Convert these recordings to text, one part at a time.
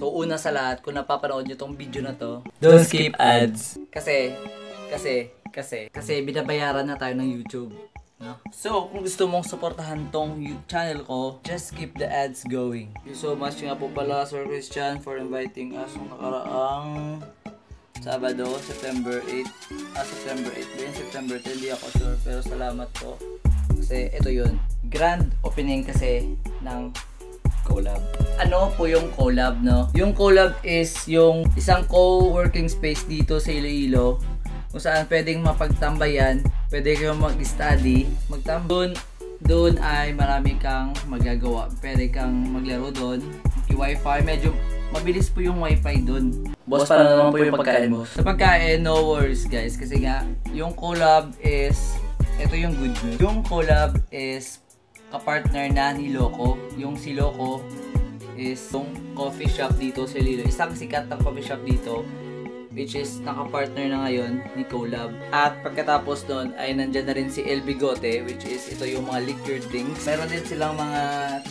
So, una sa lahat, kung napapanood nyo tong video na to, don't skip ads. Kasi, kasi, kasi, kasi binabayaran na tayo ng YouTube. No? So, kung gusto mong suportahan tong channel ko, just keep the ads going. Thank you so much nga po pala, Sir Christian, for inviting us nung nakaraang Sabado, September 8. Ah, September 8 ba yun? September 10, di ako sure. Pero salamat po. Kasi ito yun. Grand opening kasi ng collab. Ano po yung collab, no? Yung collab is yung isang co-working space dito sa Iloilo kung saan pwedeng mapagtambayan, pwede kayong mag-study, magtambay. Doon, doon ay marami kang magagawa. Pwede kang maglaro doon. Wi-Fi, medyo mabilis po yung wifi doon. Boss, para naman po yung pagkain mo. Sa pagkain, no worries guys. Kasi nga, yung collab is, ito yung good news. Yung collab is kapartner na ni Loco. Yung si Loco is yung coffee shop dito sa Lilo. Isang sikat ng coffee shop dito which is nakapartner na ngayon ni Collab. At pagkatapos doon ay nandyan na rin si El Bigote which is ito yung mga liquor drinks. Meron din silang mga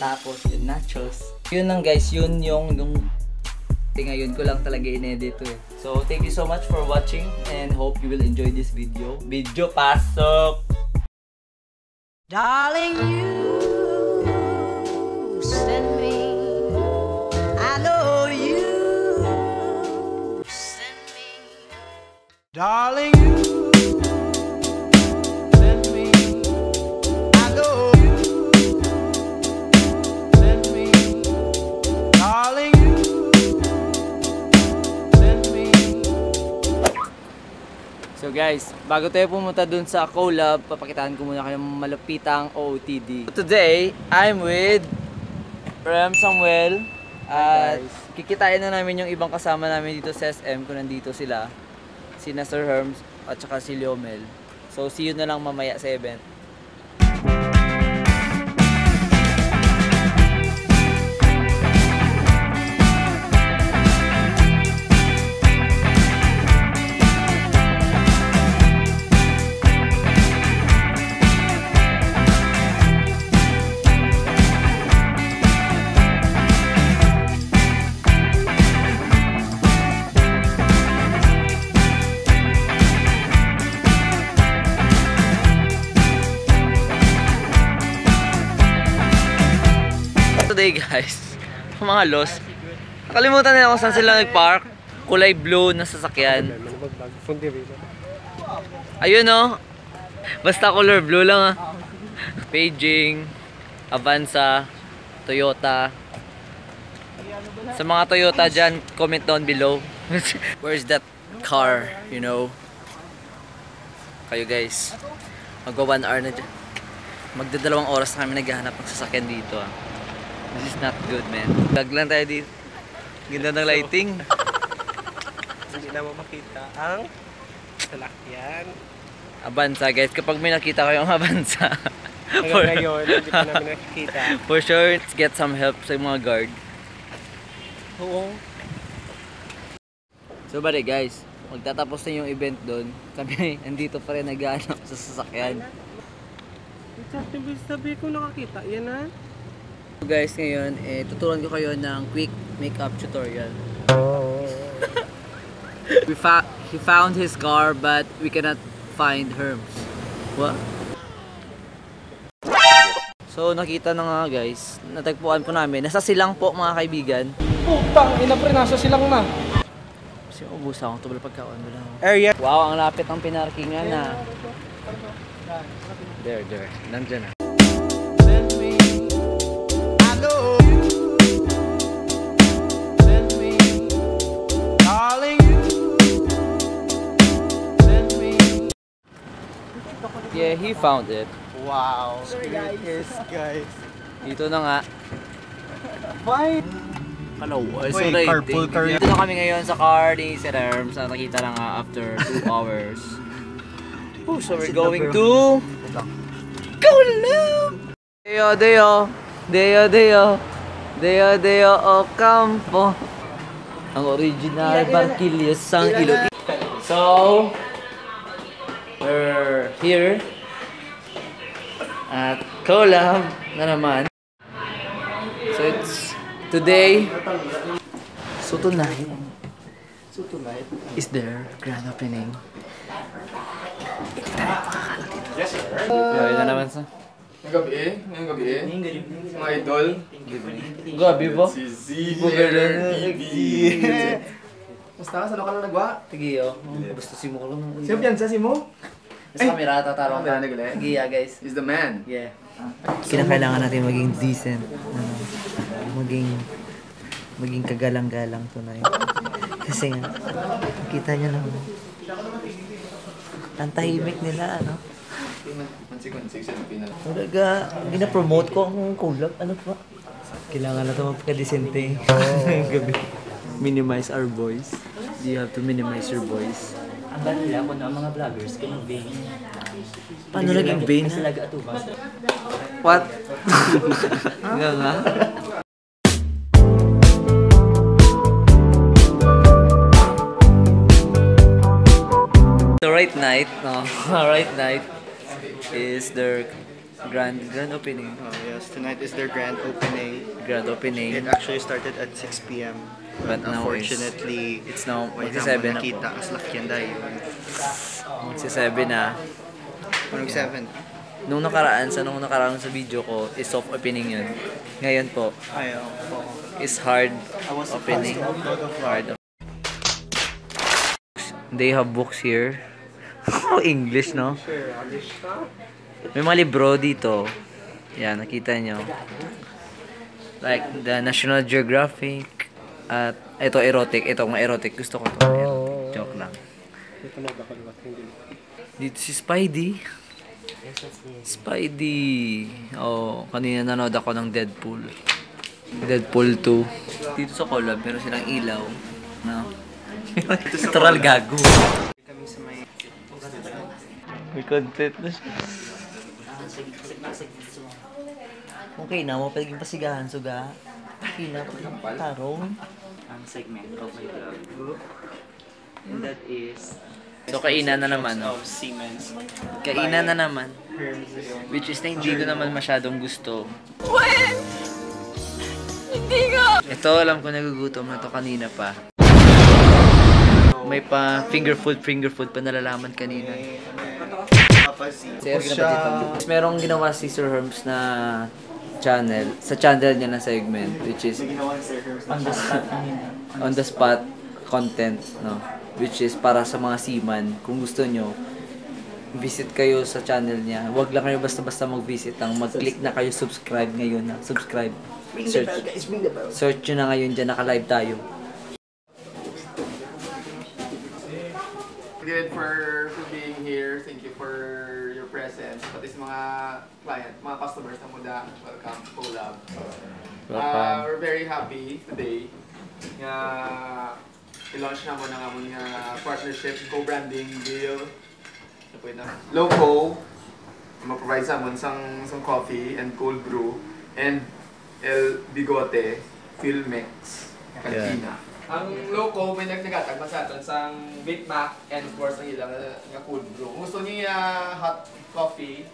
tacos and nachos. Yun lang guys, yun yung yung ngayon ko lang talaga inedit to eh. So, thank you so much for watching and hope you will enjoy this video. Video pasok! Darling, you send me. I know you send me. Darling, guys, bago tayo pumunta dun sa collab, papakitaan ko muna kayo ng malapitang OOTD. Today, I'm with Rem Samuel. At kikitain na namin yung ibang kasama namin dito sa SM kung nandito sila. Si Sir Herms at saka si Liomel. So see you na lang mamaya sa event. Today guys, mga lost. Nakalimutan nila kung saan sila nag-park. Kulay blue na sasakyan. Ayun oh. Basta color blue lang ah. Beijing, Avanza, Toyota. Sa mga Toyota dyan, comment down below. Where's that car, you know? Kayo guys, magwa 1 hour na dyan. Magdadalawang oras na kami naghahanap ng sasakyan dito ah. This is not good man. Vlog lang tayo dito. Ganda ng lighting. Hindi na mo makita ang salakyan. Avanza guys, kapag may nakita kayong Avanza. Hanggang ngayon, hindi pa namin nakikita. For sure, let's get some help sa mga guard. Oo. So bali guys, magtatapos na yung event doon. Kami nandito pa rin naghahanap sa sasakyan. Exactly, sabi ko nakakita. Yan na. So guys, ngayon, eh, tuturuan ko kayo ng quick makeup tutorial. We fa he found his car but we cannot find Herms. What? So nakita na nga guys, natagpuan po namin. Nasa silang po mga kaibigan. Putang, ina pre, nasa silang na. Kasi ubusa akong tubal pagkaon. Area. Wow, ang lapit ng pinarkingan na. There, there. Nandyan na. Yeah, he found it. Wow. Yes, guys. Dito na nga. Bye. Hello, ay Uy, carpool car. Dito na kami ngayon sa car ni Sir Herms. Na nakita na nga after 2 hours. Oh, so we're going to... Collab! Deo, Deo. Deo, Deo. Deo, Deo, Ocampo. Ang original Barquillos sang Iloilo. So, we're here at Collab na naman. So it's today So tonight, so tonight is their grand opening. Yes, sir. Grabe na naman sa. Ngayong gabi eh. Ngayong gabi eh. Mga idol. Gabi ba? Si Z. Bugala. TV. Basta, saan ka lang nagwa? Sige, oh. Basta si mo lang. Sino piyansa si mo? Sa camera, tatarong nagala. Sige, yeah, guys. He's the man. Yeah. kinakailangan natin maging decent. Ano, maging maging kagalang-galang tonight. Kasi nga, kita niyo naman. Ang tahimik nila, ano? Talaga, gina-promote ko ang collab. Ano pa? Kailangan na ito magpaka-decente. Gabi. Minimize our voice. You have to minimize your voice. Ang bala nila kung ang mga vloggers, ganun vain. Paano naging vain? Kasi laga atubang. What? Nga nga. The right night, no? right night is their grand grand opening. Oh, yes, tonight is their grand opening. Grand opening. It actually started at 6 p.m. But now is- unfortunately, It's now wala magsi-7 mo na nakita po. as lakyan dahil. Magsi-7 na. Anong 7? Nung nakaraan, sa nung nakaraan sa video ko, is soft opening yun. Ngayon po, Ayaw. is hard opening. Hard. They have books here. English, no? May mga libro dito. Yan, nakita nyo. Like, the National Geographic. At, ito, erotic. Ito, mga erotic. Gusto ko to. Erotic. Joke lang. Dito si Spidey. Spidey. Oh, kanina nanood ako ng Deadpool. Deadpool 2. Dito sa collab, meron silang ilaw. No? Literal gago. Kami sa may... May content na siya. Okay na, mo pwedeng pasigahan, suga. Okay na, tarong. Ang segment of my vlog. And that is So, kainan na naman, no? of Siemens. Kainan na naman. Which is na hindi ko naman masyadong gusto. Ito, alam ko nagugutom na to kanina pa. May pa finger food, finger food pa nalalaman kanina. Sir, Merong ginawa si Sir Herms na channel, sa channel niya na segment, which is On the spot on the spot content, no? Which is para sa mga seaman. Kung gusto nyo, visit kayo sa channel niya. Huwag lang kayo basta-basta mag-visit lang. Mag-click na kayo subscribe ngayon na. Subscribe. Search. Search nyo na ngayon dyan. Naka-live tayo. Client, mga customers na muna. Welcome to Collab. Uh, we're very happy today nga i-launch na mo na nga mo nga partnership, co-branding deal. Ano? Loco, ma-provide sa amon sang, sang coffee and cold brew and El Bigote Filmex Cantina. Ang loco may nagnagatag sa aton sang Big Mac and of course ang ilang nga nga cold brew. Kung gusto niya hot coffee,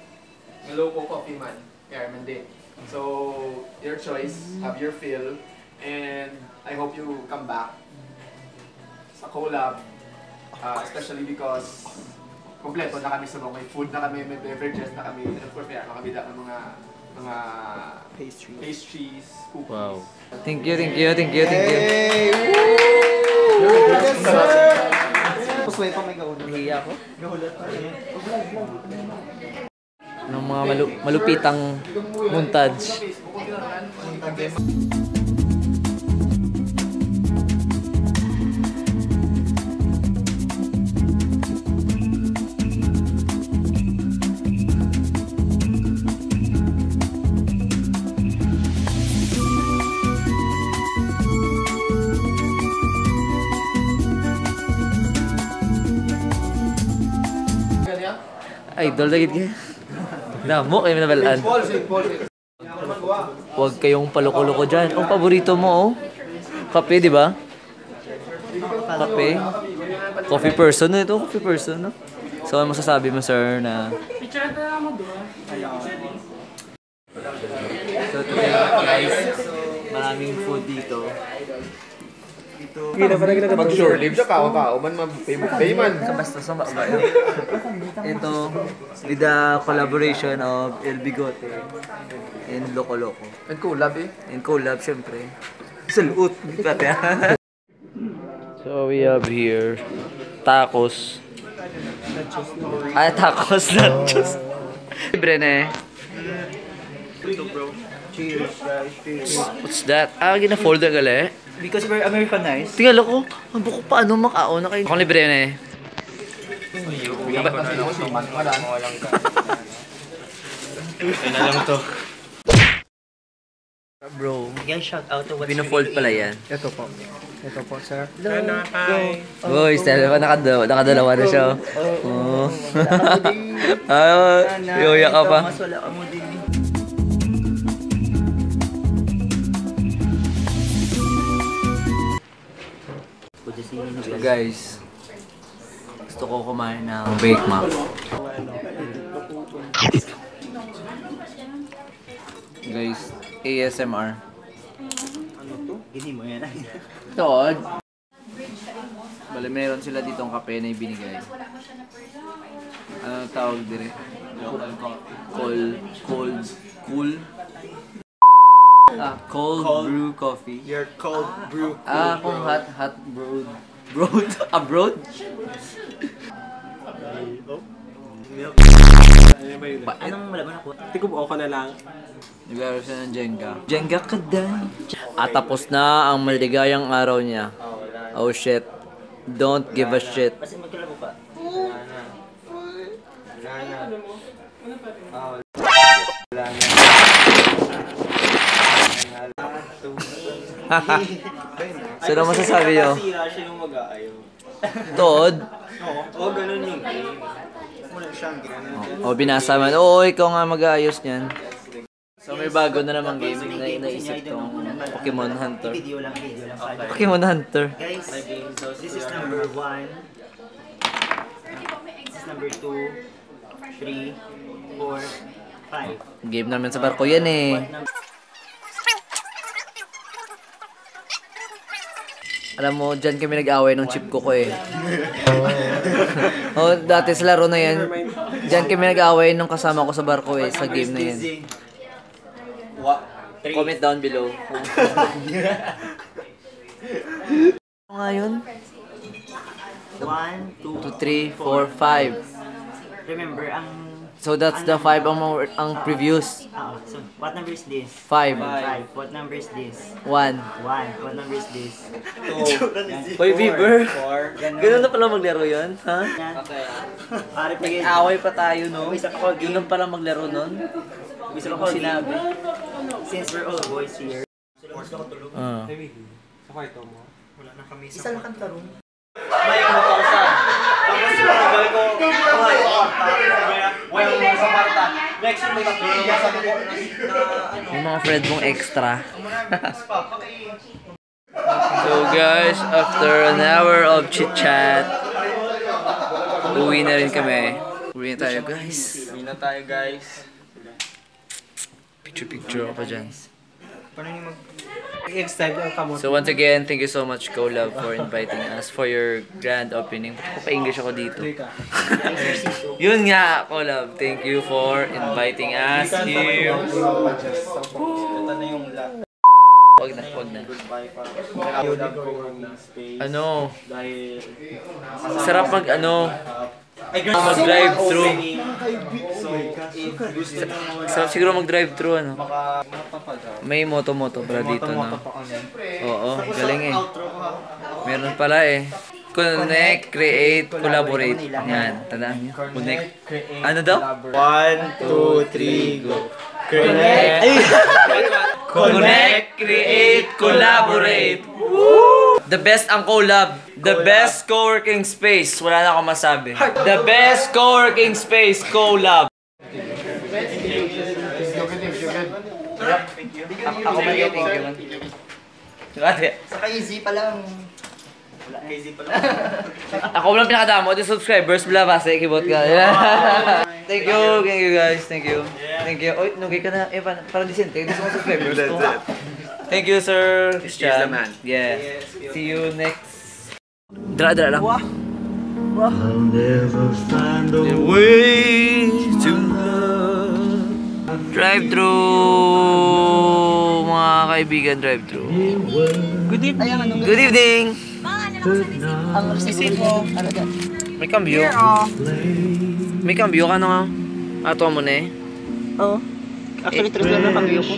loco coffee man, kaya man din. So, your choice, have your fill, and I hope you come back sa collab, uh, especially because kompleto na kami sa mga may food na kami, may beverages na kami, and of course may mga bida ng mga mga Pastry. pastries, cookies. Wow. Thank you, thank you, thank you, thank you. Pusway pa may gauna. Nahiya ako. Ng mga malu malupitang montage. Idol na gid kaya. Damo kayo nabalaan. Huwag kayong paloko-loko dyan. Ang paborito mo, oh. Kape, di ba? Kape. Coffee person na ito. Coffee person, no? So, ano masasabi mo, sir, na... So, today, guys, maraming food dito. Hindi na pala ginagawa. Pag sure live siya, kao-kao man, mabay man. Basta sa yun? Ito, with the collaboration of El Bigote and Loco Loco. And collab eh. And collab, syempre. Salute! Pati So we have here tacos. Ay, tacos nachos. Libre na eh. What's that? Ah, gina-folder gali. Because we're Americanized. Tingala ko, ang buko paano makao na kayo. Akong libre na eh. Bro, Yan, shout out to what's binafold pala yan. Ito po. Ito po, sir. Ano, hi. Uy, style pa, nakadalawa, nakadalawa na siya. Oo. Ah, yoya ka pa. Mas wala ka mo din. So guys, gusto ko kumain ng Bake Mac. Guys, ASMR. Gini mo yan. Todd. Bale, meron sila ditong kape na ibinigay. Ano tawag dire? Cold, cold, cool. Ah, cold, brew coffee. Your cold brew. Ah, kung hot, hot brewed. Brewed? Abroad? Anong malaman ako? Tikubuo ko na lang. Naglaro siya ng Jenga. Jenga ka dahil. At tapos na ang maligayang araw niya. Oh shit. Don't give a shit. Kasi magkalabo So, ano masasabi nyo? Sira siya yung mag-aayaw. Todd? Oo, oh, ganun yung game. Wala siyang ganun. Binasa man. Oo, ikaw nga mag-aayos niyan. So, may bago na namang game na inaisip tong Pokemon Hunter. Video lang, video lang. Okay. Pokemon Hunter. Guys, this is number one. This is number two, three, four, five. Game namin sa barko yan eh. Alam mo, dyan kami nag-away ng chip ko ko eh. oh, dati sa laro na yan, dyan kami nag-away nung kasama ko sa barko eh, sa game na yan. Comment down below. Ano nga yun? One, two, 2, 3, 4, 5. remember, ang... So that's the 5 ang, mga- ang previous. Ah, so, what number is this? 5, Five. What number is this? 1. One. What number is this? Hoy, Bieber! Ganun na pala maglaro yun, ha? Yan. Pare, pigil. Nag-away pa tayo, no? Isa ka Yun lang pala maglaro nun. Gusto ko sinabi. Since we're all boys here. Ah. Sa kwarto mo. Isa lang kang tarong. Yung mga friend mong extra. so guys, after an hour of chit-chat, uwi na rin kami. Uwi na tayo guys. Uwi na tayo guys. Picture-picture ako pa dyan. Paano yung mag... I-extend ang kamot. So once again, thank you so much Colab for inviting us for your grand opening. Ba't ko pa-English ako dito? Yun nga, Colab. Thank you for inviting us here. Ito na yung la. Wag na, wag na. Ano? Sarap mag ano, Ay, mag-drive-thru. So, mo Sarap siguro mag-drive-thru ano. May moto-moto pala dito no. Oo, galing eh. Meron pala eh. Connect, create, collaborate. Yan, tandaan niyo. Connect. Ano daw? One, two, three, go. Connect. Connect, create, collaborate. The best ang collab. The best co-working space. Wala na akong masabi. The best co-working space, collab. Ako man yung thank you man. Saka easy pa lang. Wala, easy pa lang. Ako lang pinakadamo, the subscribers, bla basta, ikibot ka. thank you, thank you guys, thank you. Thank you. Oy, nugay ka na, eh, parang, decent, gusto mo subscribers. to. Thank you, sir. Christian. the man. Yeah. See you next. Dra, dra lang. Wah. The way to love. Drive-thru, mga kaibigan, drive-thru. Good evening. Good evening! ang receipt mo? Ano dyan? May cambio. May cambio ka na nga. Ato mo na eh. Oo. Actually, tres lang na kami ko.